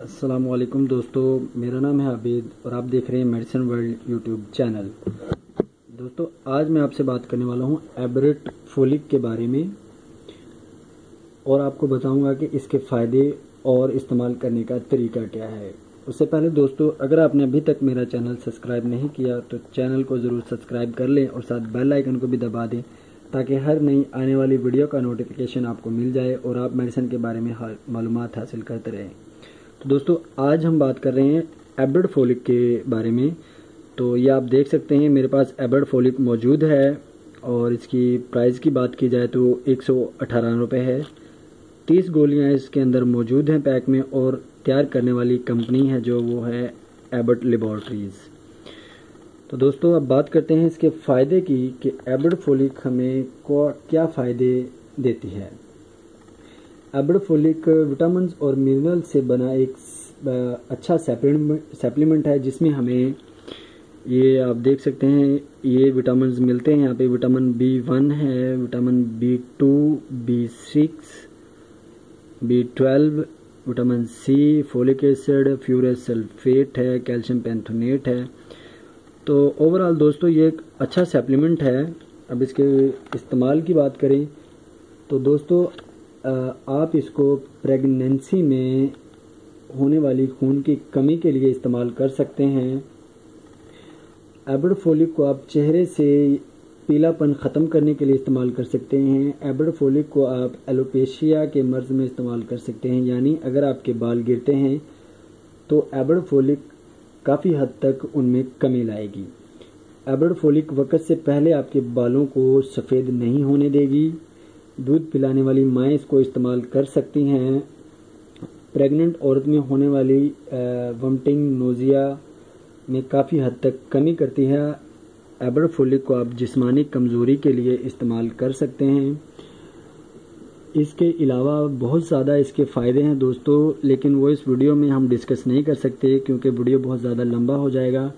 السلام علیکم دوستو، میرا نام ہے عبید اور آپ دیکھ رہے ہیں میڈیسن ورلڈ یوٹیوب چینل دوستو، آج میں آپ سے بات کرنے والا ہوں ایبرٹ فولک کے بارے میں اور آپ کو بتاؤں گا کہ اس کے فائدے اور استعمال کرنے کا طریقہ کیا ہے۔ اس سے پہلے دوستو، اگر آپ نے ابھی تک میرا چینل سبسکرائب نہیں کیا تو چینل کو ضرور سبسکرائب کر لیں اور ساتھ بیل آئیکن کو بھی دبا دیں تاکہ ہر نئی آنے والی ویڈیو کا نوٹیفیکیشن آپ کو مل جائے اور آپ میڈیسن کے بارے میں معلومات حاصل کرتے رہیں۔ دوستو، آج ہم بات کر رہے ہیں ایبرڈ فولک کے بارے میں۔ تو یہ آپ دیکھ سکتے ہیں، میرے پاس ایبرڈ فولک موجود ہے اور اس کی پرائز کی بات کی جائے تو ایک سو اٹھارہ روپے ہے۔ تیس گولیاں اس کے اندر موجود ہیں پیک میں اور تیار کرنے والی کمپنی ہے جو وہ ہے ایبرٹ لیبارٹریز تو دوستو، اب بات کرتے ہیں اس کے فائدے کی کہ ایبرڈ فولک ہمیں کیا فائدے دیتی ہے۔ ایبرڈ فولک وٹامنز اور منرل سے بنا ایک uh, اچھا سیپلیمنٹ ہے جس میں ہمیں یہ آپ دیکھ سکتے ہیں، یہ وٹامنز ملتے ہیں۔ یہاں پہ وٹامن بی ون ہے vitamin B two B six B twelve vitamin C folic acid ferrous sulphate ہے کیلشیم پینتھونیٹ ہے۔ تو اوورال دوستو یہ ایک اچھا سپلیمنٹ ہے۔ اب اس کے استعمال کی بات کریں تو دوستو آپ اس کو پریگننسی میں ہونے والی خون کی کمی کے لیے استعمال کر سکتے ہیں۔ ایبرڈ فولک کو آپ چہرے سے پیلا پن ختم کرنے کے لیے استعمال کر سکتے ہیں۔ ایبرڈ فولک کو آپ ایلوپیشیا کے مرض میں استعمال کر سکتے ہیں۔ یعنی اگر آپ کے بال گرتے ہیں تو ایبرڈ فولک کافی حد تک ان میں کمی لائے گی۔ ایبرڈ فولک وقت سے پہلے آپ کے بالوں کو سفید نہیں ہونے دے گی۔ دودھ پلانے والی مائیں اس کو استعمال کر سکتی ہیں۔ پریگننٹ عورت میں ہونے والی ومٹنگ نوزیا میں کافی حد تک کمی کرتی ہے۔ ایبرڈ فولک کو آپ جسمانی کمزوری کے لیے استعمال کر سکتے ہیں۔ اس کے علاوہ بہت زیادہ اس کے فائدے ہیں دوستو، لیکن وہ اس ویڈیو میں ہم ڈسکس نہیں کر سکتے کیونکہ ویڈیو بہت زیادہ لمبا ہو جائے گا۔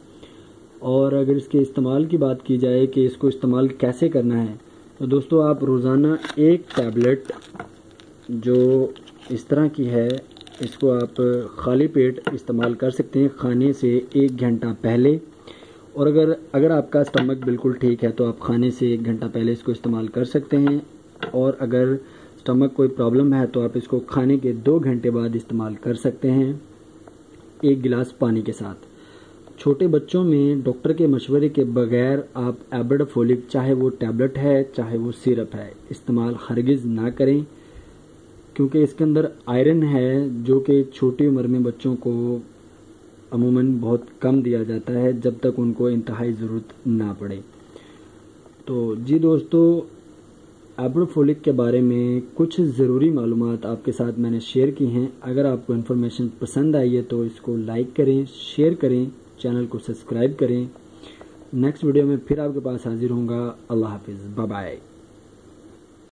اور اگر اس کے استعمال کی بات کی جائے کہ اس کو استعمال کیسے کرنا ہے تو دوستو، آپ روزانہ ایک ٹیبلٹ جو اس طرح کی ہے، اس کو آپ خالی پیٹ استعمال کر سکتے ہیں کھانے سے ایک گھنٹہ پہلے۔ اور اگر اگر آپ کا اسٹمک بالکل ٹھیک ہے، تو آپ کھانے سے ایک گھنٹہ پہلے اس کو استعمال کر سکتے ہیں۔ اور اگر اسٹمک کوئی پرابلم ہے، تو آپ اس کو کھانے کے دو گھنٹے بعد استعمال کر سکتے ہیں، ایک گلاس پانی کے ساتھ۔ چھوٹے بچوں میں ڈاکٹر کے مشورے کے بغیر آپ ایبرڈ فولک چاہے وہ ٹیبلٹ ہے، چاہے وہ سیرپ ہے، استعمال ہرگز نہ کریں، کیونکہ اس کے اندر آئرن ہے جو کہ چھوٹی عمر میں بچوں کو عموماً بہت کم دیا جاتا ہے جب تک ان کو انتہائی ضرورت نہ پڑے۔ تو جی دوستو فولک کے بارے میں کچھ ضروری معلومات آپ کے ساتھ میں نے شیئر کی ہیں۔ اگر آپ کو انفارمیشن پسند آئی ہے تو اس کو لائک کریں، شیئر کریں۔ چینل کو سبسکرائب کریں۔ نیکسٹ ویڈیو میں پھر آپ کے پاس حاضر ہوں گا۔ اللہ حافظ۔ بائے